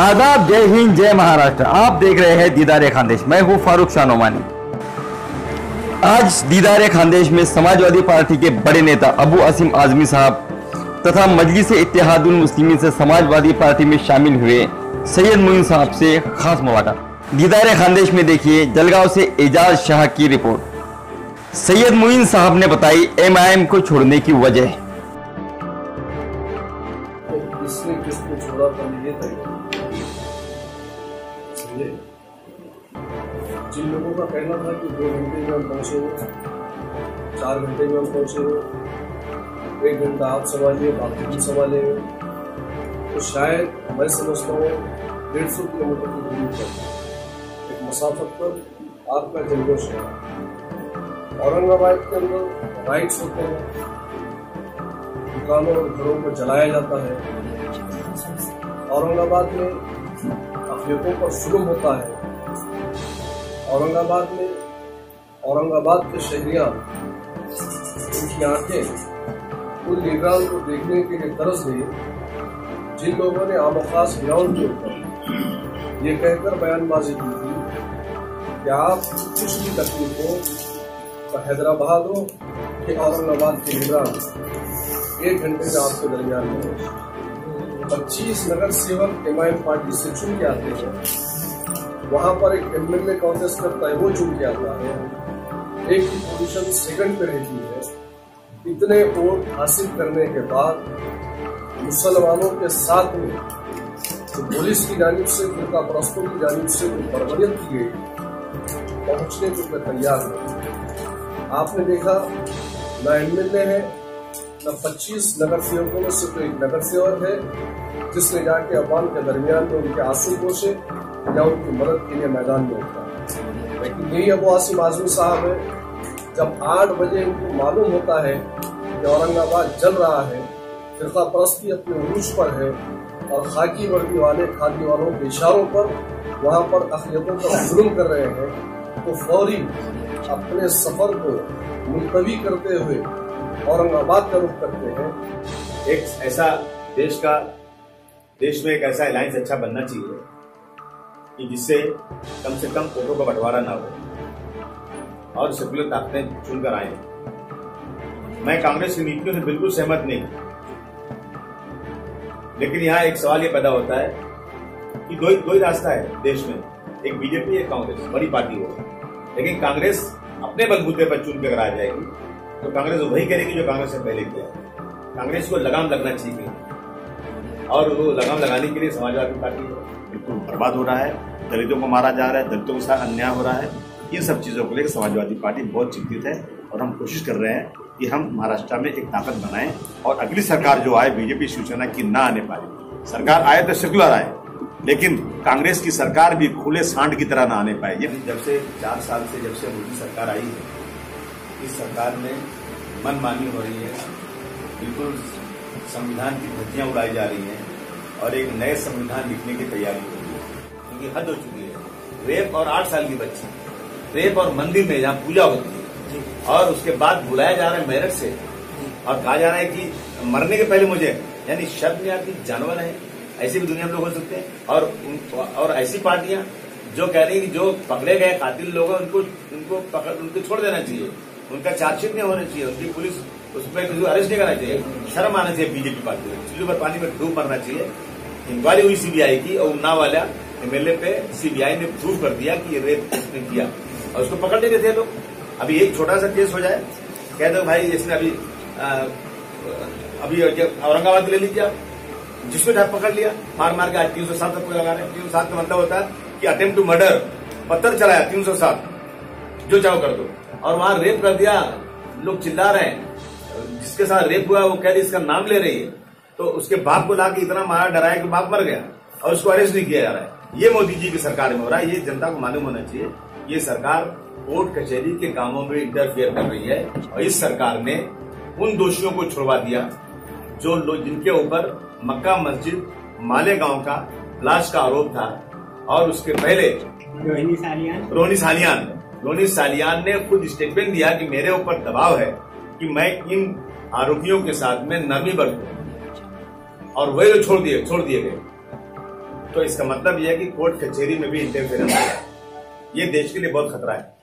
आदाब, जय हिंद, जय महाराष्ट्र। आप देख रहे हैं दीदार खानदेश। मैं हूँ फारूक शाह नोमानी। आज दीदार खानदेश में समाजवादी पार्टी के बड़े नेता अबू असीम आजमी साहब तथा मजलिस इतिहादुल मुस्लिमीन से समाजवादी पार्टी में शामिल हुए सैयद मुइन साहब से खास मुलाकात। दीदार खानदेश में देखिए, जलगांव से एजाज शाह की रिपोर्ट। सैयद मुइन साहब ने बताई एमआईएम को छोड़ने की वजह। समझे जिन लोगों का कहना था कि दो घंटे में हम पहुँचे हो चार घंटे में हम पहुँचे हो एक घंटा आप संभालिए, बाकी हम संभालेंगे तो शायद मैं समझता हूँ डेढ़ सौ किलोमीटर की दूरी पर एक मसाफत पर आपका जलगोश है। औरंगाबाद के अंदर राइट्स होते हैं, दुकानों और घरों को जलाया जाता है। औरंगाबाद में अफीकों पर जुल्म होता है। औरंगाबाद में औरंगाबाद के शहरिया उनकी आँखें उन लीडरान को देखने के लिए तरस गई। जिन लोगों ने आम खास ग्राउंड के ऊपर। ये कहकर बयानबाजी की थी कि आप कुछ भी तकलीफ़ हो तो हैदराबाद हो कि औरंगाबाद के लीडरान एक घंटे में आपके दरमियान में पच्चीस नगर सेवक एम पार्टी से चुन के आते हैं। वहाँ पर एक एमएलए कांग्रेस करता है, वो चुन के आता है। एक की पोजीशन सेकंड पे रहती है। इतने वोट हासिल करने के बाद मुसलमानों के साथ में जो पुलिस की जानब से फिरका परस्तों की जानब से जो बरबरियत की गई, पहुँचने को मैं तैयार हूँ। आपने देखा न एमएलए है न 25 नगर सेवकों में सिर्फ़ एक नगर सेवक है, जिसने जाके अवाम के दरमियान में उनके आँसू पोषे या उनकी मदद के लिए मैदान में उतरा। लेकिन यही अबू आसिम आजमी साहब है, जब आठ बजे उनको मालूम होता है कि औरंगाबाद जल रहा है फिरका परस्ती अपने उरूज पर है और खाकी वर्दी वाले खादी वालों के इशारों पर वहाँ पर अखिलतों पर जुल्म कर रहे हैं तो फौरी अपने सफ़र को मुलतवी करते हुए औरंगाबाद का रुख करते हैं। एक ऐसा देश का, देश में एक ऐसा अलायंस अच्छा बनना चाहिए कि जिससे कम से कम वोटों का बंटवारा ना हो और सेकुलर ताकतें चुनकर आए। मैं कांग्रेस की नीतियों से बिल्कुल सहमत नहीं। लेकिन यहाँ एक सवाल ये पैदा होता है कि दो ही दो ही रास्ता है देश में। एक बीजेपी, एक कांग्रेस, बड़ी पार्टी हो। लेकिन कांग्रेस अपने बलबूते पर चुन आ जाएगी। तो कांग्रेस वही करेगी जो कांग्रेस ने पहले किया। कांग्रेस को लगाम लगना चाहिए। और वो लगाम लगाने के लिए समाजवादी पार्टी बिल्कुल बर्बाद हो रहा है। दलितों को मारा जा रहा है दलितों के साथ अन्याय हो रहा है। इन सब चीज़ों को लेकर समाजवादी पार्टी बहुत चिंतित है और हम कोशिश कर रहे हैं कि हम महाराष्ट्र में एक ताकत बनाएँ और अगली सरकार जो आए बीजेपी शिवसेना की ना आने पाए। सरकार आए तो सेकुलर आए लेकिन कांग्रेस की सरकार भी खुले सांड की तरह ना आने पाए। जब से चार साल से जब से मोदी सरकार आई है इस सरकार में मनमानी हो रही है। बिल्कुल संविधान की धज्जियाँ उड़ाई जा रही हैं और एक नए संविधान लिखने की तैयारी हो रही है। क्योंकि हद हो चुकी है। रेप और आठ साल की बच्ची। रेप और मंदिर में जहाँ पूजा होती है। और उसके बाद बुलाया जा रहा है मेरठ से। और कहा जा रहा है कि मरने के पहले मुझे यानी शब्द नहीं आती जानवर है ऐसे भी दुनिया में लोग हो सकते हैं। और और ऐसी पार्टियाँ जो कह रही है कि जो पकड़े गए कातिल लोग हैं उनको उनको पकड़ उनको छोड़ देना चाहिए। उनका चार्जशीट नहीं होना चाहिए उनकी पुलिस उस पर किसी अरेस्ट नहीं करना चाहिए शर्म आना चाहिए बीजेपी पार्टी को। चूल्हे पर पानी में डूब मरना चाहिए। इंक्वायरी हुई सीबीआई की और उन्ना वाला एमएलए पे सीबीआई ने प्रूव कर दिया कि ये रेप उसने किया। और उसको पकड़ लेते थे लोग। अभी एक छोटा सा केस हो जाए। कह दो भाई इसने अभी आ, अभी औरंगाबाद ले लीजिए जिसको जहाँ पकड़ लिया मार मार के आज तीन सौ सात तक लगा रहे हैं। तीन सौ सात का मतलब होता है कि अटेम्प्ट टू मर्डर पत्थर चलाया तीन सौ सात। जो चाहो कर दो। और वहाँ रेप कर दिया लोग चिल्ला रहे हैं। जिसके साथ रेप हुआ वो कह रही इसका नाम ले रही है। तो उसके बाप को लाके इतना मारा डराया कि बाप मर गया और उसको अरेस्ट नहीं किया जा रहा है। ये मोदी जी की सरकार में हो रहा है ये जनता को मालूम होना चाहिए। ये सरकार कोर्ट कचहरी के कामों में इंटरफेयर कर रही है और इस सरकार ने उन दोषियों को छुड़वा दिया जो लोग जिनके ऊपर मक्का मस्जिद मालेगांव का लाश का आरोप था और उसके पहले रोहिणी सालियान। रोहिणी सालियान। रोहिणी सालियान ने खुद स्टेटमेंट दिया कि मेरे ऊपर दबाव है कि मैं इन आरोपियों के साथ में नमी बरतूं। और वही लोग छोड़ दिए छोड़ दिए गए। तो इसका मतलब यह है कि कोर्ट कचहरी में भी इंटरफेरेंस है। ये देश के लिए बहुत खतरा है।